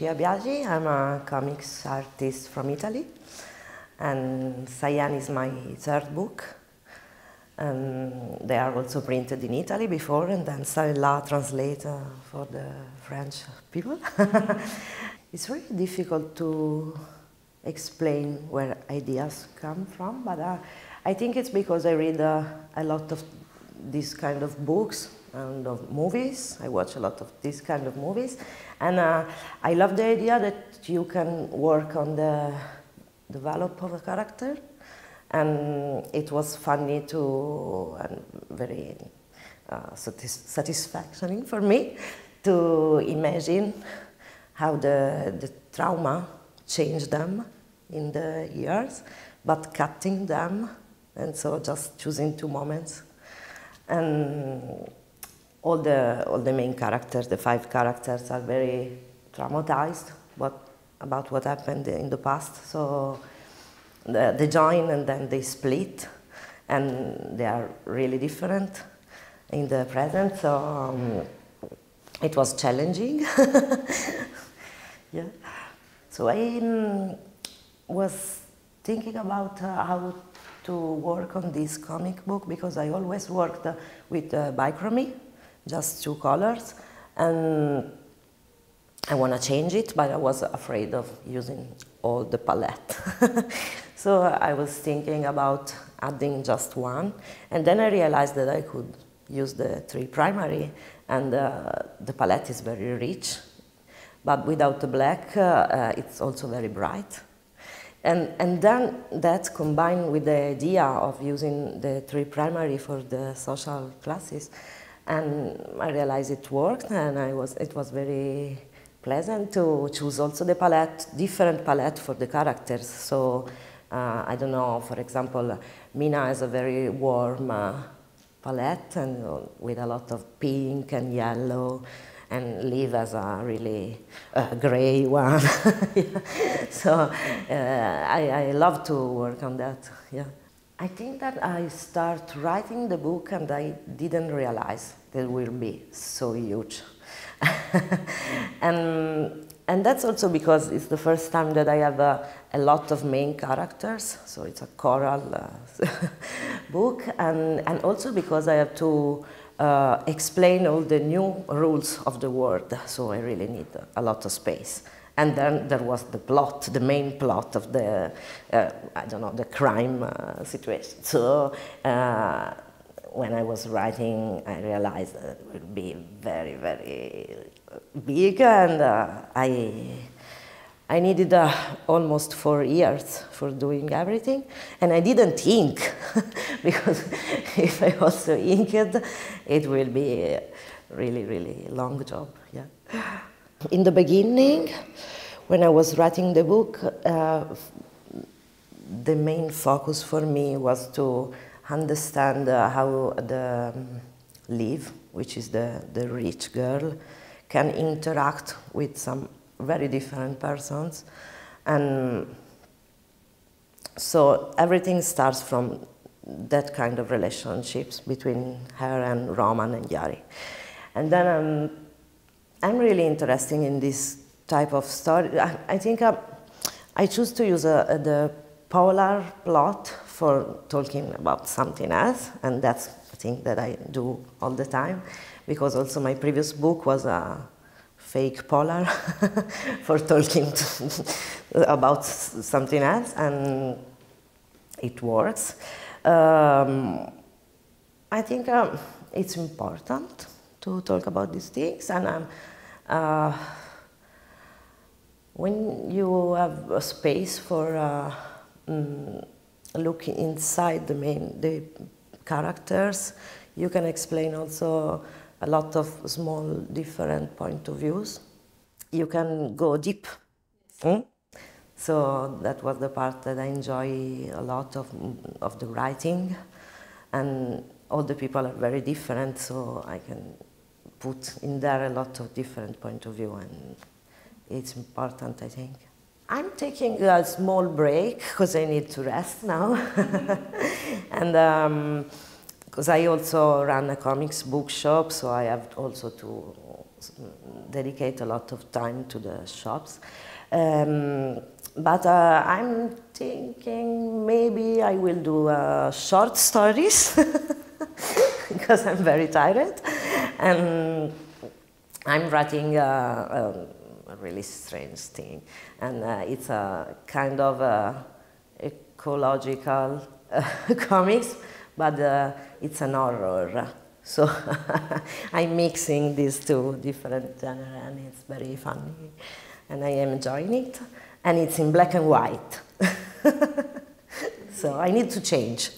Lucia. I'm a comics artist from Italy. And Cyan is my third book. And they are also printed in Italy before, and then Çà et là translate uh, for the French people. it's really difficult to explain where ideas come from, but uh, I think it's because I read uh, a lot of these kind of books and of movies. I watch a lot of these kind of movies, and uh, I love the idea that you can work on the develop of a character, and it was funny to and very uh, satis satisfactory for me to imagine how the, the trauma changed them in the years, but cutting them, and so just choosing two moments. And all the, all the main characters, the five characters, are very traumatized but about what happened in the past. So the, they join and then they split, and they are really different in the present. So um, it was challenging. yeah. So I um, was thinking about uh, how to work on this comic book because I always worked uh, with uh, bichrome, just two colors, and I want to change it, but I was afraid of using all the palette. so I was thinking about adding just one, and then I realized that I could use the three primary, and uh, the palette is very rich, but without the black, uh, uh, it's also very bright. And, and then that combined with the idea of using the three primary for the social classes, and I realized it worked, and I was, it was very pleasant to choose also the palette, different palette for the characters. So uh, I don't know, for example, Mina has a very warm uh, palette and uh, with a lot of pink and yellow and Liv has a really uh, gray one. yeah. So uh, I, I love to work on that. Yeah. I think that I start writing the book and I didn't realize that it will be so huge. and, and that's also because it's the first time that I have a, a lot of main characters, so it's a choral uh, book, and, and also because I have to uh, explain all the new rules of the world, so I really need a lot of space. And then there was the plot, the main plot of the, uh, I don't know, the crime uh, situation. So uh, when I was writing, I realized that it would be very, very big, and uh, I, I needed uh, almost four years for doing everything, and I didn't ink, because if I also inked, it will be a really, really long job, yeah. In the beginning, when I was writing the book, uh, the main focus for me was to understand uh, how the um, Liv, which is the, the rich girl, can interact with some very different persons. And so everything starts from that kind of relationships between her and Roman and Yari. And then um, I'm really interested in this type of story. I, I think uh, I choose to use a, a, the polar plot for talking about something else, and that's a thing that I do all the time, because also my previous book was a fake polar for talking about something else, and it works. Um, I think um, it's important to talk about these things, and um, uh, when you have a space for uh, mm, looking inside the main the characters, you can explain also a lot of small different point of views. You can go deep. Mm? So that was the part that I enjoy a lot of, of the writing. And all the people are very different, so I can put in there a lot of different point of view and it's important, I think. I'm taking a small break because I need to rest now. and because um, I also run a comics bookshop, so I have also to dedicate a lot of time to the shops. Um, but uh, I'm thinking maybe I will do uh, short stories because I'm very tired. And I'm writing a, a, really strange thing. And uh, it's a kind of a ecological comics, but uh, it's an horror. So I'm mixing these two different genres and it's very funny and I am enjoying it. And it's in black and white. so I need to change.